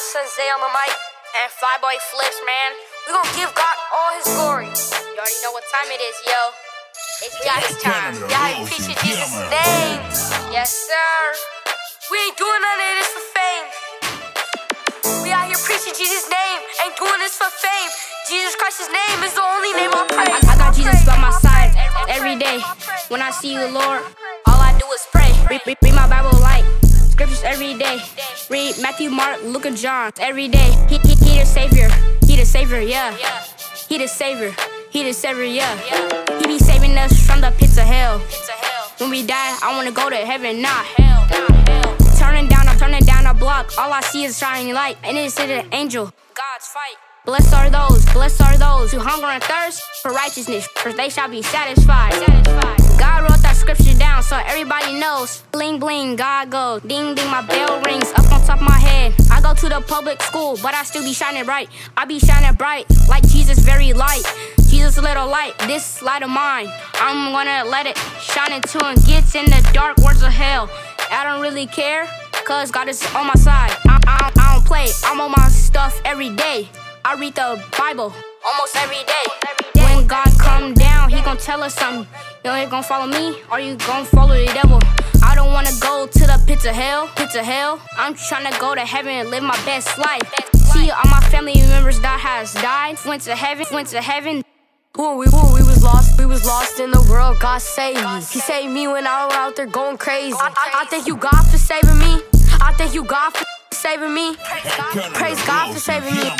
Son Zay on the mic, and Flyboy Flips, man. We gonna give God all his glory. You already know what time it is, yo. It's God's time. Y'all preaching Jesus' name. Yes, sir. We ain't doing none of this for fame. We out here preaching Jesus' name, ain't doing this for fame. Jesus Christ's name is the only name I pray. I, I got Jesus by my side every day. When I see you, Lord, all I do is pray. Read, read, read my Bible like scriptures every day. Read Matthew, Mark, Luke, and John every day. He, he, he the Savior. He the Savior, yeah. He the Savior. He the Savior, yeah. He be saving us from the pits of hell. When we die, I wanna go to heaven, not hell. Turning down, I'm turning down a block. All I see is shining light, and it's an angel. God's fight. Blessed are those, blessed are those who hunger and thirst for righteousness, for they shall be satisfied. God wrote that scripture down so everybody knows. Bling bling, God goes. Ding ding, my bell rings up on top of my head. I go to the public school, but I still be shining bright. I be shining bright like Jesus' very light. Jesus' little light, this light of mine. I'm gonna let it shine into and gets in the dark words of hell. I don't really care, cause God is on my side. I, I, I don't play, I'm on my stuff every day. I read the Bible almost every day. When God come down, he gon' tell us something. You ain't gon' follow me, or you gon' follow the devil. I don't wanna go to the pits of hell, pits of hell. I'm tryna go to heaven and live my best life. See all my family members that has died, went to heaven, went to heaven. When we, when we was lost, we was lost in the world. God saved me. He saved me when I was out there going crazy. I, I thank you, God, for saving me. I thank you, God, for saving me. Praise God for saving me.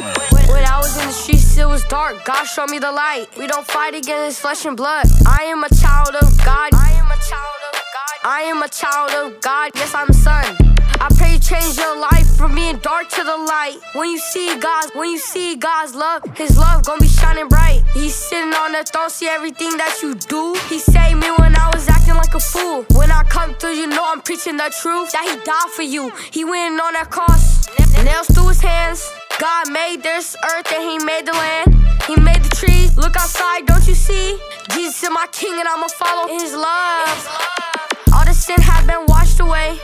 When I was in the streets, it was dark. God showed me the light. We don't fight against flesh and blood. I am a child of God. I am a child of God. I am a child of God. Yes, I'm a son. I pray you change your life from being dark to the light. When you see God's, when you see God's love, His love gonna be shining bright. He's sitting on the throne, see everything that you do. He saved me when I was acting like a fool. When I come through, you know I'm preaching the truth. That He died for you. He went on that cross, nails through His hands. God made this earth and He made the land. He made the trees. Look outside, don't you see? Jesus is my King and I'ma follow His love. All the sin have been washed away.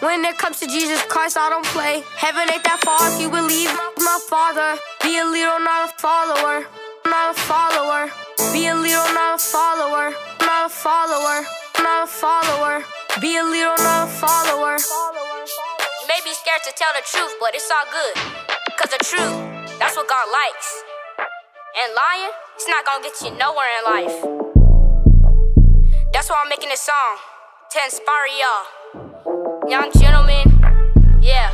When it comes to Jesus Christ, I don't play. Heaven ain't that far if you believe my father. Be a leader, not a follower. Not a follower. Be a leader, not a follower. Not a follower. Not a follower. Be a leader, not a follower. You may be scared to tell the truth, but it's all good. Cause the truth, that's what God likes. And lying, it's not gonna get you nowhere in life. That's why I'm making this song to inspire y'all. Young gentlemen, yeah.